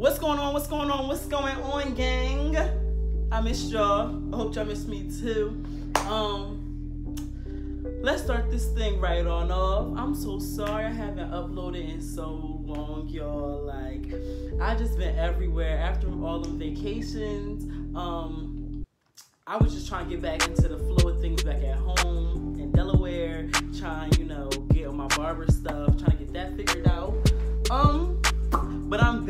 What's going on? What's going on? What's going on, gang? I missed y'all. I hope y'all missed me too. Um, let's start this thing right on off. I'm so sorry I haven't uploaded in so long, y'all. Like, I just been everywhere after all them vacations. Um, I was just trying to get back into the flow of things back at home in Delaware, trying, you know, get on my barber stuff, trying to get that figured out. Um, but I'm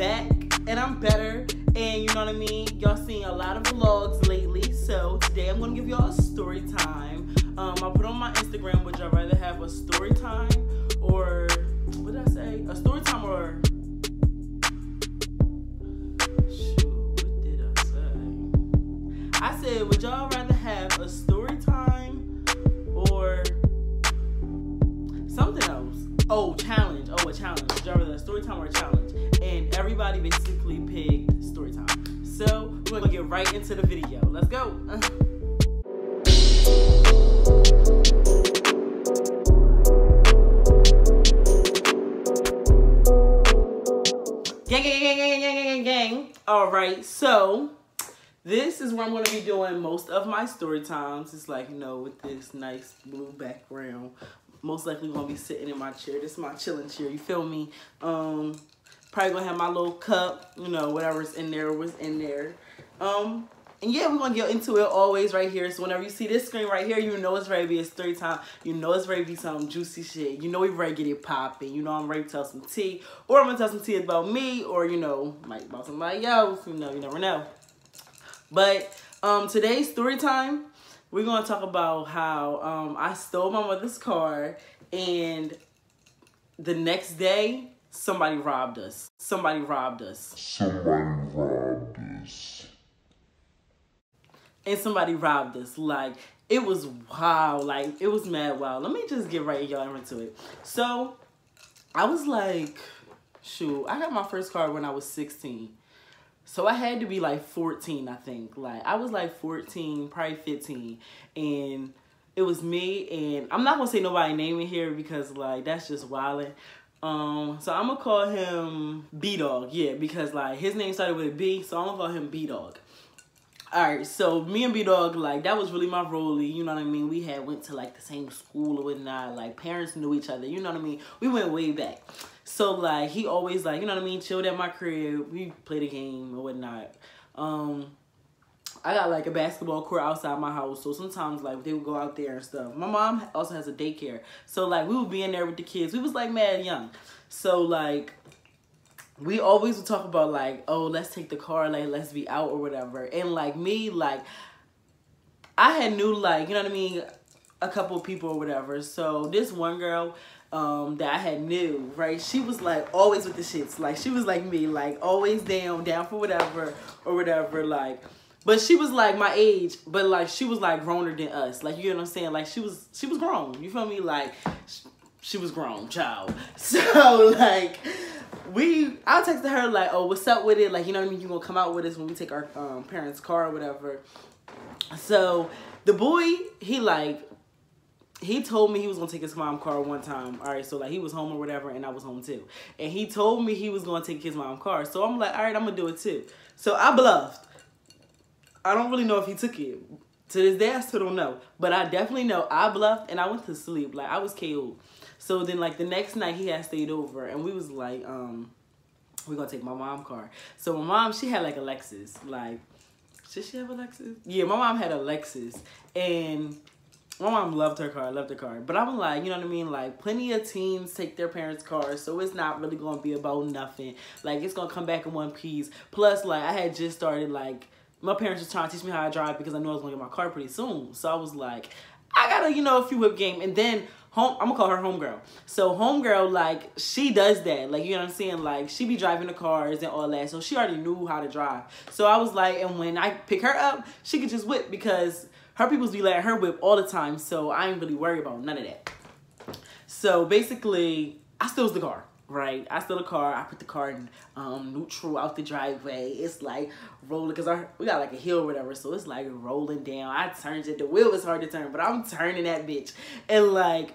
I mean, y'all seen a lot of vlogs lately. So today I'm gonna give y'all a story time. Um, I put on my Instagram, would y'all rather have a story time or what did I say? A story time or shoot, what did I say? I said, would y'all rather have a story time or something else? Oh, challenge. Oh, a challenge. Would y'all rather a story time or a challenge? And everybody basically we're gonna get right into the video. Let's go. Gang, gang, gang, gang, gang, gang, gang. All right, so this is where I'm going to be doing most of my story times. It's like, you know, with this nice blue background. Most likely going to be sitting in my chair. This is my chilling chair, you feel me? Um, Probably going to have my little cup, you know, whatever's in there was in there. Um, and yeah, we're to get into it always right here. So whenever you see this screen right here, you know it's ready to be a story time. You know it's ready to be some juicy shit. You know we ready to get it popping. You know I'm ready to tell some tea. Or I'm to tell some tea about me. Or, you know, might about somebody else. You know, you never know. But um, today's story time, we're to talk about how um, I stole my mother's car. And the next day, somebody robbed us. Somebody robbed us. Somebody robbed us. And somebody robbed us. Like, it was wow. Like, it was mad wow. Let me just get right y'all into it. So, I was like, shoot, I got my first car when I was 16. So I had to be like 14, I think. Like, I was like 14, probably 15. And it was me and I'm not gonna say nobody name in here because like that's just wilding. Um, so I'm gonna call him B Dog, yeah, because like his name started with a B, so I'm gonna call him B Dog. Alright, so me and B Dog, like that was really my rollie, you know what I mean? We had went to like the same school or whatnot, like parents knew each other, you know what I mean? We went way back. So like he always like, you know what I mean, chilled at my crib, we played a game or whatnot. Um I got like a basketball court outside my house, so sometimes like they would go out there and stuff. My mom also has a daycare, so like we would be in there with the kids. We was like mad young, so like we always would talk about like, oh, let's take the car, like let's be out or whatever. And like me, like I had knew like you know what I mean, a couple of people or whatever. So this one girl um that I had knew, right? She was like always with the shits. Like she was like me, like always down, down for whatever or whatever, like but she was like my age, but like she was like growner than us. Like you know what I'm saying? Like she was she was grown. You feel me? Like she was grown, child. So like we I texted her like, oh, what's up with it? Like, you know what I mean? You gonna come out with us when we take our um, parents' car or whatever. So the boy, he like he told me he was gonna take his mom car one time. All right, so like he was home or whatever, and I was home too. And he told me he was gonna take his mom car. So I'm like, all right, I'm gonna do it too. So I bluffed. I don't really know if he took it. To this day, I still don't know. But I definitely know I bluffed and I went to sleep. Like, I was KO'd. So then, like, the next night, he had stayed over. And we was like, um, we're to take my mom car. So my mom, she had, like, a Lexus. Like, did she have a Lexus? Yeah, my mom had a Lexus. And my mom loved her car, loved her car. But I'm like, you know what I mean? Like, plenty of teens take their parents' cars, so it's not really gonna be about nothing. Like, it's gonna come back in one piece. Plus, like, I had just started, like, my parents was trying to teach me how to drive because I knew I was gonna get my car pretty soon. So I was like, I gotta, you know, a few whip game. And then home I'm gonna call her homegirl. So homegirl, like, she does that. Like, you know what I'm saying? Like, she be driving the cars and all that. So she already knew how to drive. So I was like, and when I pick her up, she could just whip because her peoples be letting her whip all the time. So I ain't really worried about none of that. So basically, I steals the car right? I steal the car. I put the car in um, neutral out the driveway. It's like rolling because we got like a hill or whatever, so it's like rolling down. I turned it. The wheel was hard to turn, but I'm turning that bitch, and like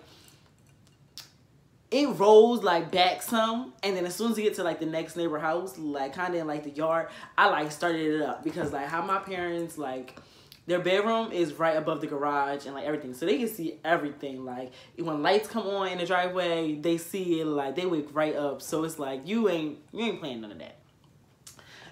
it rolls like back some, and then as soon as you get to like the next neighbor house, like kind of in like the yard, I like started it up because like how my parents like their bedroom is right above the garage and like everything, so they can see everything. Like when lights come on in the driveway, they see it like they wake right up. So it's like you ain't you ain't playing none of that.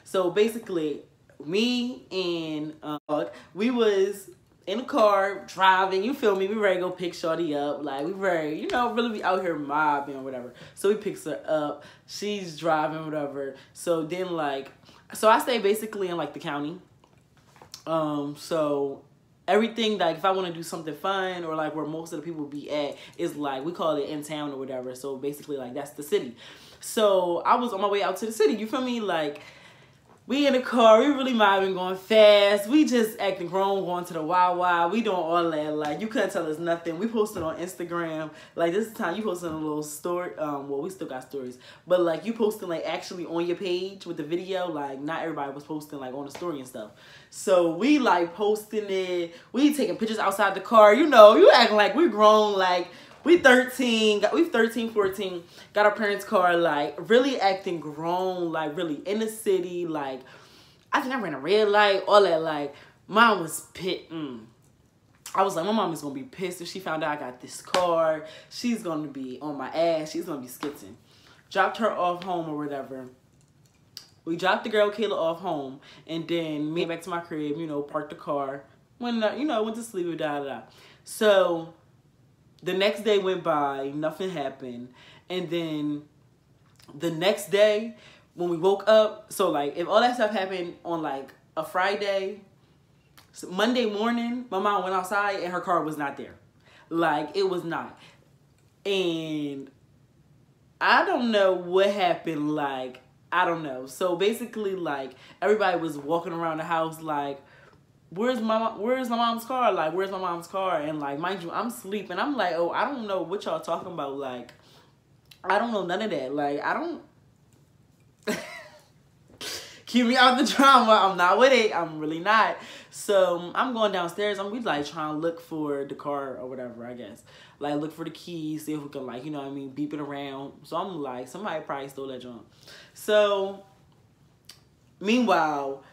So basically, me and uh, we was in the car driving. You feel me? We ready to go pick Shorty up. Like we ready, you know, really be out here mobbing or whatever. So we picks her up. She's driving, whatever. So then like, so I stay basically in like the county. Um, so everything like if I want to do something fun or like where most of the people be at is like we call it in town or whatever. So basically like that's the city. So I was on my way out to the city. You feel me? Like we in the car, we really mobbing, going fast. We just acting grown, going to the Wawa. We doing all that. Like you couldn't tell us nothing. We posted on Instagram. Like this is time, you posted a little story. Um, well, we still got stories, but like you posting like actually on your page with the video. Like not everybody was posting like on the story and stuff. So we like posting it. We taking pictures outside the car. You know, you acting like we grown. Like we 13 got we 13 14 got our parents car like really acting grown like really in the city like i think i ran a red light all that like mom was pit mm. I was like, my mom is gonna be pissed if she found out I got this car. She's gonna be on my ass. She's gonna be skitting. Dropped her off home or whatever. We dropped the girl Kayla off home, and then me back to my crib. You know, parked the car. When you know, went to sleep. Da da da. So the next day went by, nothing happened. And then the next day, when we woke up, so like if all that stuff happened on like a Friday, so Monday morning, my mom went outside and her car was not there. Like it was not. And I don't know what happened. Like, I don't know. So basically, like everybody was walking around the house like, where's my where's my mom's car? Like, where's my mom's car? And like, mind you, I'm sleeping. I'm like, oh, I don't know what y'all talking about. Like, I don't know none of that. Like, I don't. Keep me out the drama. I'm not with it. I'm really not. So I'm going downstairs. I'm we like trying to look for the car or whatever. I guess like look for the keys, see if we can like you know what I mean beep it around. So I'm like somebody probably stole that junk. So meanwhile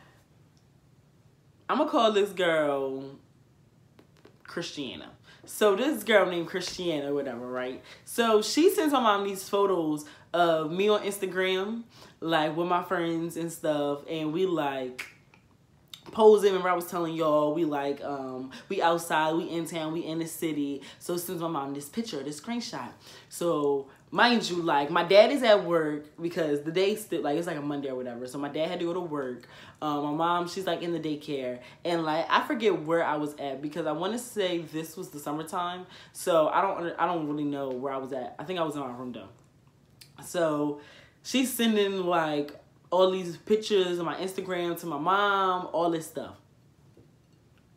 I'm gonna call this girl Christiana. So this girl named Christiana, whatever, right? So she sends my mom these photos of me on Instagram, like with my friends and stuff, and we like posing. Remember I was telling y'all we like um we outside, we in town, we in the city. So sends my mom this picture, this screenshot. So mind you, like my dad is at work because the day still like it's like a Monday or whatever. So my dad had to go to work. Um, my mom, she's like in the daycare, and like I forget where I was at because I want to say this was the summertime. So I don't I don't really know where I was at. I think I was in my room though. So she's sending like all these pictures on my Instagram to my mom, all this stuff.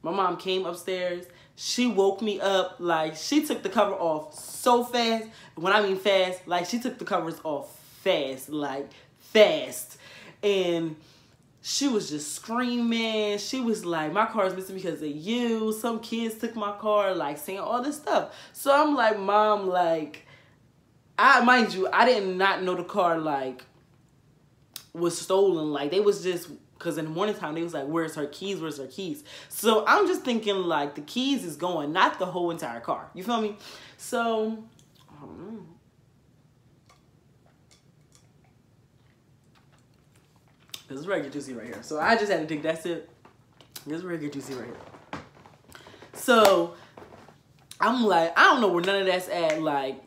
My mom came upstairs. She woke me up like she took the cover off so fast. When I mean fast, like she took the covers off fast, like fast. And she was just screaming. She was like, my car is missing because of you. Some kids took my car, like saying all this stuff. So I'm like, mom, like, I mind you, I did not know the car like was stolen. Like they was just because in the morning time they was like, "Where's her keys? Where's her keys?" So I'm just thinking like the keys is going, not the whole entire car. You feel me? So. This is regular juicy right here. So I just had to think that's it. This is regular juicy right here. So I'm like, I don't know where none of that's at. Like,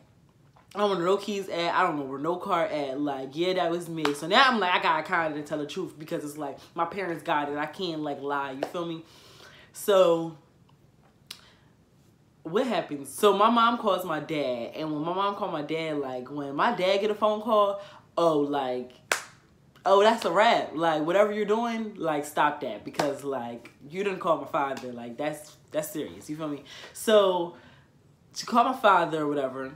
I don't know keys at. I don't know where no car at. Like, yeah, that was me. So now I'm like, I gotta kind of tell the truth because it's like my parents got it. I can't like lie. You feel me? So what happens? So my mom calls my dad, and when my mom called my dad, like when my dad get a phone call, oh like, oh that's a wrap. Like whatever you're doing, like stop that because like you didn't call my father. Like that's that's serious. You feel me? So she called my father or whatever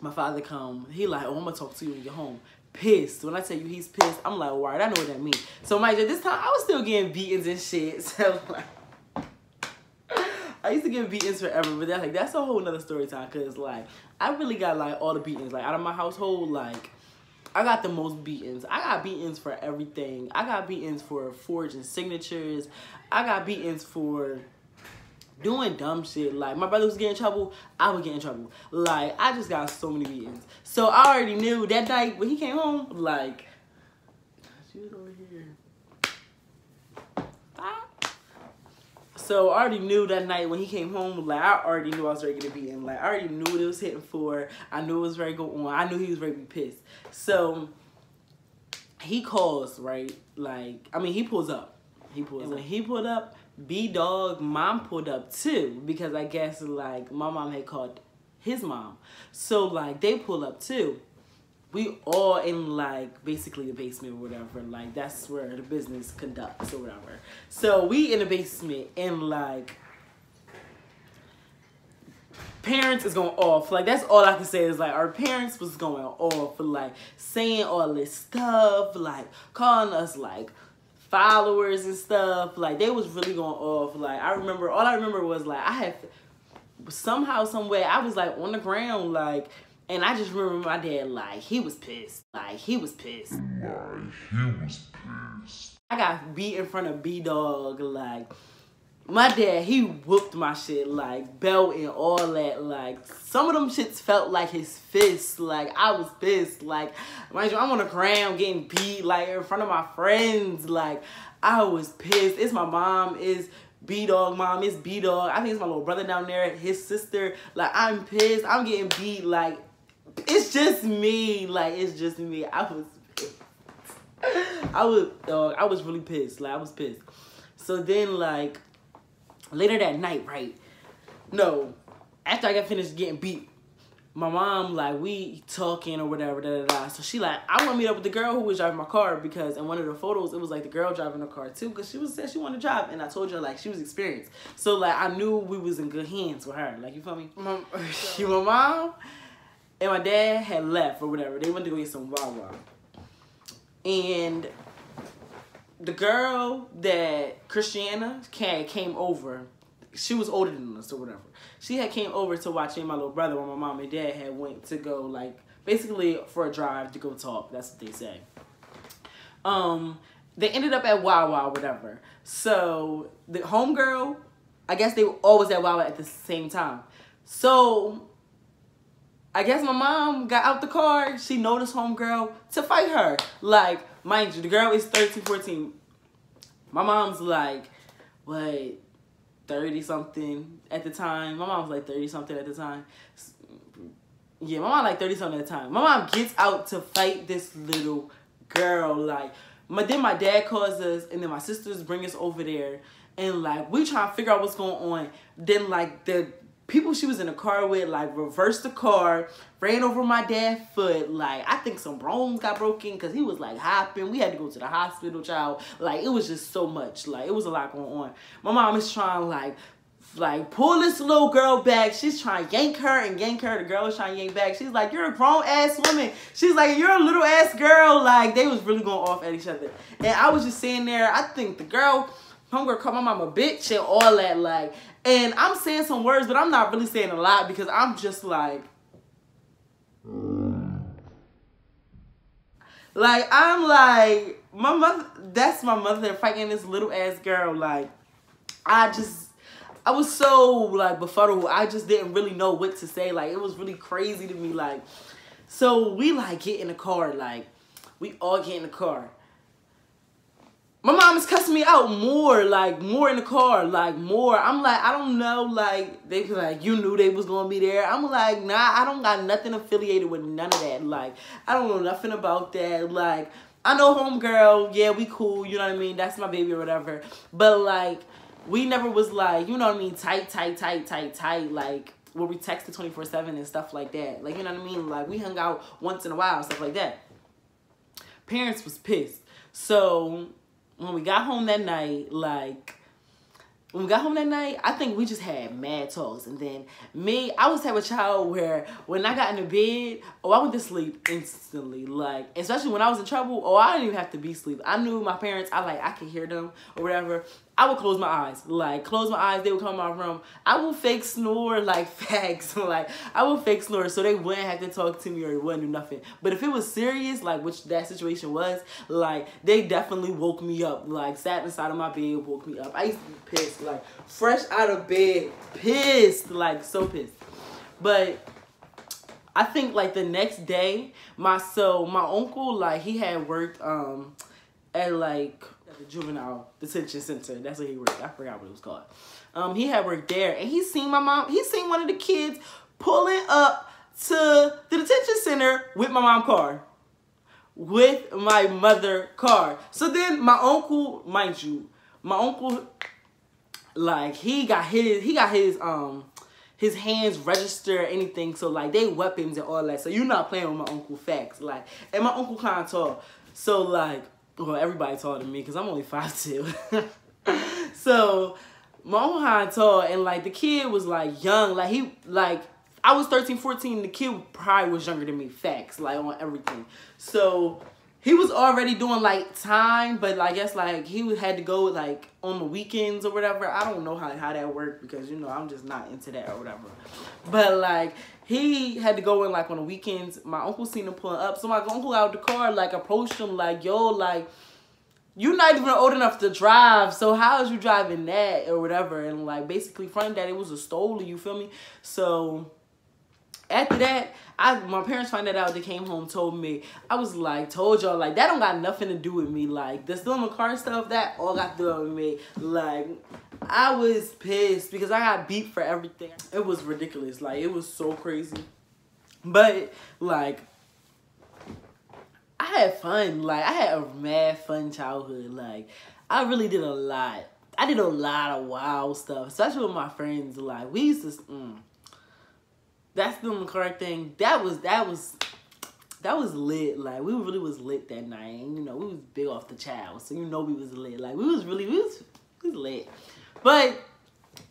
my father come, he like, oh, I'm gonna talk to you when you're home. Pissed. When I tell you he's pissed, I'm like, alright, I know what that means. So you, this time I was still getting beatings and shit. So like, I used to get beatings forever, but that's like that's a whole nother story time. Cause like I really got like all the beatings like out of my household. Like I got the most beatings. I got beatings for everything. I got beatings for forging signatures. I got beatings for doing dumb shit. Like my brother was getting in trouble, I would get in trouble. Like I just got so many beatings. So I already knew that night when he came home, like she was over here. Ah. So I already knew that night when he came home, like I already knew I was ready to beat him. Like I already knew what it was hitting for. I knew it was ready to go on. I knew he was ready to be pissed. So he calls, right? Like I mean he pulls up. He pulls and when he pulled up, B Dog mom pulled up too because I guess like my mom had called his mom. So like they pull up too. We all in like basically the basement or whatever. Like that's where the business conducts or whatever. So we in the basement and like parents is going off. Like that's all I can say is like our parents was going off like saying all this stuff, like calling us like followers and stuff. Like they was really going off. Like I remember, all I remember was like I had somehow, some way, I was like on the ground, like, and I just remember my dad like he was pissed. Like he was pissed. Like he was pissed. I got beat in front of B Dog. Like my dad, he whooped my shit like belt and all that. Like some of them shits felt like his fist. Like I was pissed. Like mind you, I'm on the ground getting beat like in front of my friends. Like I was pissed. It's my mom. Is B Dog mom. It's B Dog. I think it's my little brother down there. His sister. Like I'm pissed. I'm getting beat. Like it's just me. Like it's just me. I was pissed. I was dog. I was really pissed. Like I was pissed. So then like later that night, right? No, after I got finished getting beat, my mom like we talking or whatever, da da da. So she like, I want to meet up with the girl who was driving my car because in one of the photos it was like the girl driving the car too, because she was said she wanted to drive, and I told her like she was experienced. So like I knew we was in good hands with her. Like you feel me? My, my mom and my dad had left or whatever. They went to go get some Wawa, and the girl that Christiana came, came over, she was older than us or whatever. She had came over to watch me and my little brother when my mom and dad had went to go like basically for a drive to go talk. That's what they say. Um, they ended up at Wawa, whatever. So the homegirl, I guess they were always at Wawa at the same time. So I guess my mom got out the car. She noticed homegirl to fight her. Like, mind you, the girl is 13, 14. My mom's like, what, 30 something at the time. My mom was like 30 something at the time. Yeah, my mom like 30 something at the time. My mom gets out to fight this little girl. Like, my then my dad calls us, and then my sisters bring us over there, and like we trying to figure out what's going on. Then like the people she was in the car with like reversed the car, ran over my dad's foot. Like I think some bones got broken because he was like hopping. We had to go to the hospital, child. Like it was just so much. Like it was a lot going on. My mom is trying like like pull this little girl back. She's trying to yank her and yank her. The girl is trying to yank back. She's like, you're a grown ass woman. She's like, you're a little ass girl. Like they was really going off at each other. And I was just sitting there. I think the girl, homegirl called my mom a bitch and all that. Like, and I'm saying some words, but I'm not really saying a lot because I'm just like, like I'm like my mother. That's my mother fighting this little ass girl. Like I just, I was so like befuddled. I just didn't really know what to say. Like it was really crazy to me. Like so we like get in the car. Like we all get in the car my mom is cussing me out more, like more in the car, like more. I'm like, I don't know, like they like you knew they was gonna be there. I'm like, nah, I don't got nothing affiliated with none of that. Like, I don't know nothing about that. Like, I know homegirl, yeah, we cool, you know what I mean? That's my baby or whatever. But like, we never was like, you know what I mean, tight, tight, tight, tight, tight, like where we texted 24 7 and stuff like that. Like, you know what I mean? Like we hung out once in a while, stuff like that. Parents was pissed. So when we got home that night, like when we got home that night, I think we just had mad talks. And then me, I was type of child where when I got into bed, oh, I went to sleep instantly. Like, especially when I was in trouble, oh, I didn't even have to be asleep. I knew my parents, I like, I could hear them or whatever. I would close my eyes. Like, close my eyes, they would come in my room. I would fake snore like facts. like, I would fake snore so they wouldn't have to talk to me or wouldn't do nothing. But if it was serious, like, which that situation was, like, they definitely woke me up. Like, sat inside of my bed, woke me up. I used to be pissed. Like, fresh out of bed, pissed. Like, so pissed. But I think, like, the next day, my, so, my uncle, like, he had worked, um, at, like, juvenile detention center. That's what he worked. I forgot what it was called. Um, he had worked there, and he seen my mom. He seen one of the kids pulling up to the detention center with my mom car, with my mother car. So then my uncle, mind you, my uncle, like he got his, he got his um his hands register anything. So like they weapons and all that. So you're not playing with my uncle facts. Like and my uncle kind of tall. So like well, everybody taller than me because I'm only 5'2". so, my own high tall, and like the kid was like young. Like he, like, I was 13, 14. The kid probably was younger than me, facts, like on everything. So, he was already doing like time, but I guess like he had to go like on the weekends or whatever. I don't know how, how that worked because you know I'm just not into that or whatever. But like he had to go in like on the weekends. My uncle seen him pulling up. So my uncle out the car like approached him like, yo, like you're not even old enough to drive. So how is you driving that or whatever? And like basically front that it was a stolen, you feel me? So after that, I my parents found that out. They came home, told me. I was like, told y'all like that don't got nothing to do with me. Like the stealing the car stuff, that all got to do with me. Like I was pissed because I got beat for everything. It was ridiculous. Like it was so crazy. But like I had fun. Like I had a mad fun childhood. Like I really did a lot. I did a lot of wild stuff, especially with my friends. Like we used to. Mm, that's the correct thing. That was that was that was lit. Like we really was lit that night. And, you know, we was big off the child, so you know we was lit. Like we was really we was, we was lit. But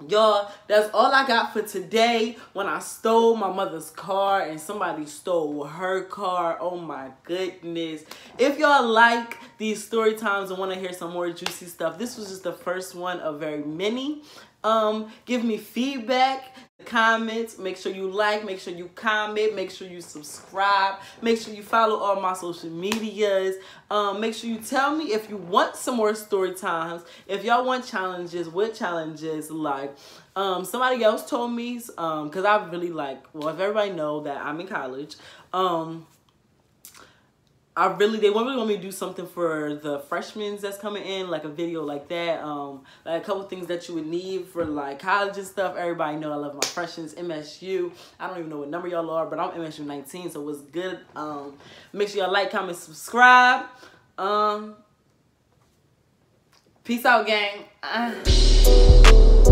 y'all, that's all I got for today. When I stole my mother's car and somebody stole her car. Oh my goodness. If y'all like these story times and want to hear some more juicy stuff, this was just the first one of very many. Um, give me feedback comments. Make sure you like make sure you comment make sure you subscribe. Make sure you follow all my social medias. Um, make sure you tell me if you want some more story times if y'all want challenges what challenges like um, somebody else told me um because i really like well if everybody know that i'm in college um I really they really want me to do something for the freshmen that's coming in, like a video like that. Um, like a couple things that you would need for like college and stuff. Everybody know I love my freshmen. MSU. I don't even know what number y'all are, but I'm MSU 19, so what's good. Um, make sure y'all like, comment, subscribe. Um, peace out, gang. Uh.